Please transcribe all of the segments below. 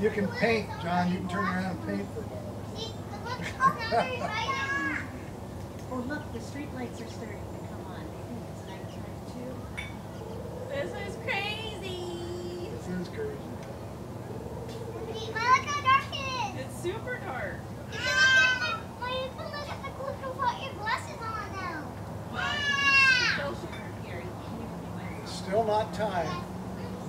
You can paint, John. You can turn around and paint for a while. See, the one's called Mother Fire. Oh, look, the street lights are starting to come on. I think it's nighttime too. This is crazy. This is crazy. Look how dark it is. It's super dark. If you look at the, when you can look at the look of what your glasses on now. Ah! Still super scary. Can you give me my Still not time.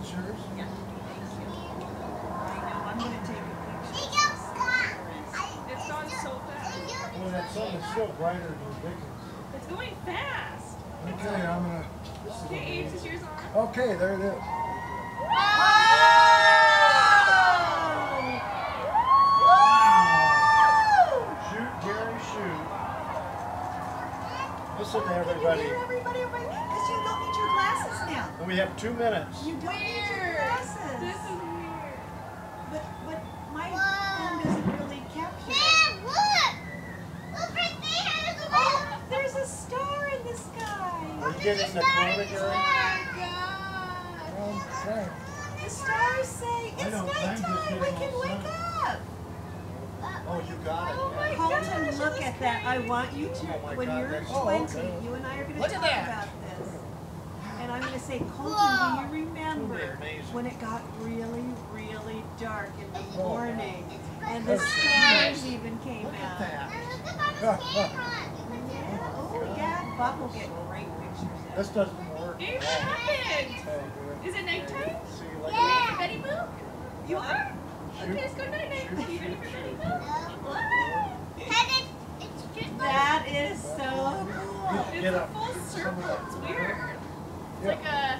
Sure. Yeah. Thank you. I know, I'm gonna take a There picture. you go, Scott. I- It's gone so fast. Well, that sun is still brighter than ridiculous. It's going fast. Okay, I'm gonna. This is Okay, Abe, is yours on? Okay, there it is. Shoot, Gary, shoot. Listen to everybody. Here, everybody, everybody, because you don't need your glasses now. And we have two minutes. You don't need your glasses. This is weird. But, but my Whoa. phone doesn't really capture it. Dad, look! Look right there! Look Oh, there's a star in the sky. Are you getting the corner, Gary? God. Um. The stars say it's know, I'm nighttime. We can wake up. Oh, you got it. Oh my yeah. gosh, Colton, look is at that. I want you to, Oh when God, you're 20, oh, okay. you and I are going to talk that. about this. And I'm going to say, Colton, Whoa. do you remember when it got really, really dark in the Oh. morning and the stars even came Look at out? that. And look at the camera. You can do it. Oh, yeah, Bob will get great pictures of This doesn't work. Abe, at what happened? Is it nighttime? See you later. Yeah. Betty Boop? You are? Shoot. Okay, let's go night night. Shoot, you ready for Betty. Boop? It's, it's just That is so cool. It's a full circle. It's weird. It's like a.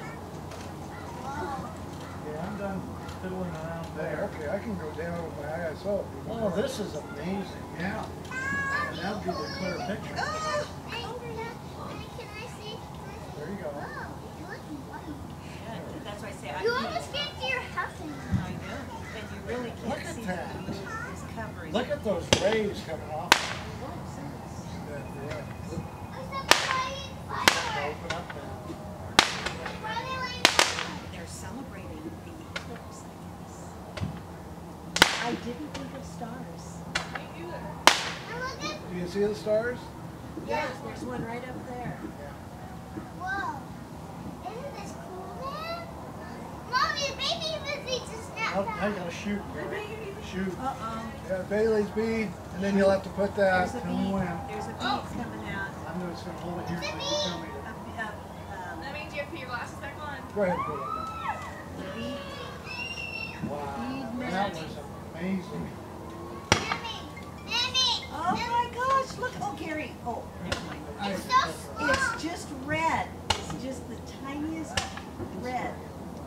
Yeah, I'm done fiddling around there. Okay, I can go down with my ISO. Oh, this is amazing. Yeah. And that'll give you a clear picture. Ah, Hey, can I see? There you go. Wow, you're looking white. yeah, That's why I say I You can't- almost can't see your house anymore. I know. And you really Look can't at see that. the moon is covering. Look at those rays coming off. So that, yeah. I saw the light fire. Open up now. Why are they lighting fire? They're celebrating the eclipse, I guess. I didn't think of stars. Me either. And look at, Do you see the stars? Yes, there's one right up there. whoa. Isn't this cool, man? Mommy, the baby even needs to snap Oh, I gotta shoot. Shoot. Uh-oh. Yeah, Baily's bead, and then you'll have to put that. There's a bead. There's a bead Oh. coming out. I'm just gonna hold it here so you can tell me. A, be- a, um, That means you have to put your glasses back on. Go ahead, put it. a bead. Wow, Bead that was amazing. Mommy, mommy. Oh my gosh, look. Oh, Gary. Oh, never mind. It's so small. It's just red. It's just the tiniest red.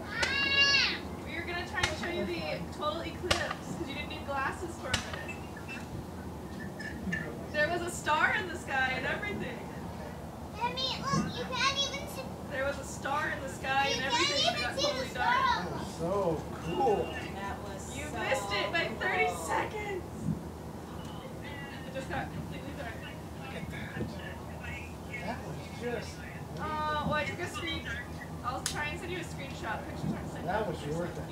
Ah. We were gonna try and show you the total eclipse because you didn't need glasses for a minute. There was a star in the sky and everything. Mommy, look, you can't even see. There was a star in the sky You and can't everything even see the totally dark. stars. That was so cool. That was You so missed it by 30 cool. seconds. It just got completely dark. Look at that. That was just, Uh, well, I took a screen. I'll try and send you a screenshot. Pictures aren't sent. that was worth it.